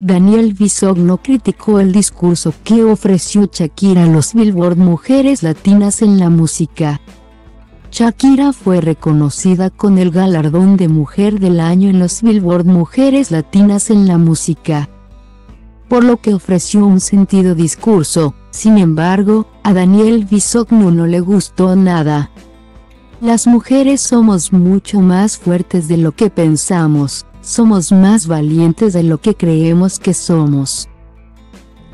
Daniel Bisogno criticó el discurso que ofreció Shakira a los Billboard Mujeres Latinas en la música. Shakira fue reconocida con el galardón de Mujer del Año en los Billboard Mujeres Latinas en la música, por lo que ofreció un sentido discurso, sin embargo, a Daniel Bisogno no le gustó nada. Las mujeres somos mucho más fuertes de lo que pensamos, somos más valientes de lo que creemos que somos.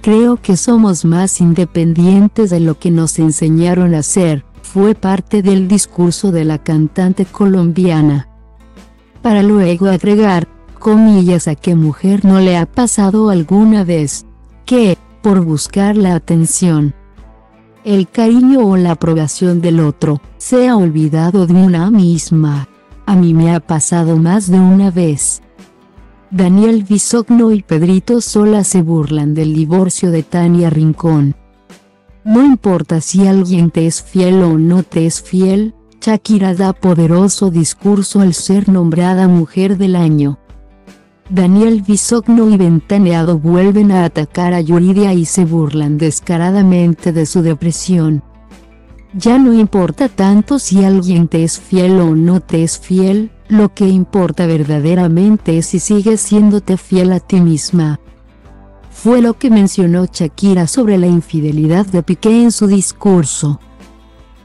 Creo que somos más independientes de lo que nos enseñaron a ser, fue parte del discurso de la cantante colombiana. Para luego agregar, comillas a qué mujer no le ha pasado alguna vez, que, por buscar la atención, el cariño o la aprobación del otro, se ha olvidado de una misma. A mí me ha pasado más de una vez. Daniel Bisogno y Pedrito Sola se burlan del divorcio de Tania Rincón. No importa si alguien te es fiel o no te es fiel, Shakira da poderoso discurso al ser nombrada Mujer del Año. Daniel Bisogno y Ventaneado vuelven a atacar a Yuridia y se burlan descaradamente de su depresión. Ya no importa tanto si alguien te es fiel o no te es fiel, lo que importa verdaderamente es si sigues siéndote fiel a ti misma. Fue lo que mencionó Shakira sobre la infidelidad de Piqué en su discurso.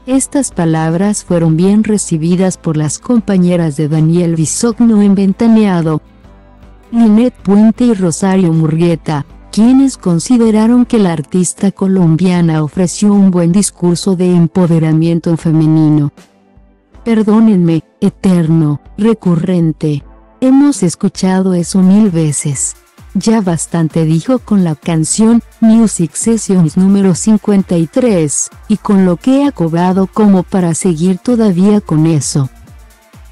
Estas palabras fueron bien recibidas por las compañeras de Daniel Bisogno en Ventaneado, Linet Puente y Rosario Murrieta, quienes consideraron que la artista colombiana ofreció un buen discurso de empoderamiento femenino. Perdónenme, eterno, recurrente. Hemos escuchado eso mil veces. Ya bastante dijo con la canción Music Sessions número 53, y con lo que ha cobrado como para seguir todavía con eso.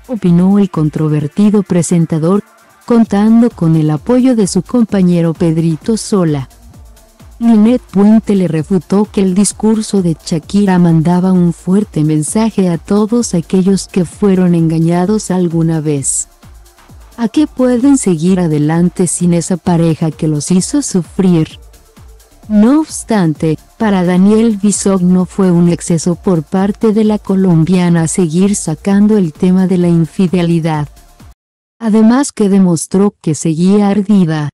Opinó el controvertido presentador, contando con el apoyo de su compañero Pedrito Sola. Linet Puente le refutó que el discurso de Shakira mandaba un fuerte mensaje a todos aquellos que fueron engañados alguna vez. ¿A qué pueden seguir adelante sin esa pareja que los hizo sufrir? No obstante, para Daniel Bisogno fue un exceso por parte de la colombiana seguir sacando el tema de la infidelidad. Además que demostró que seguía ardida,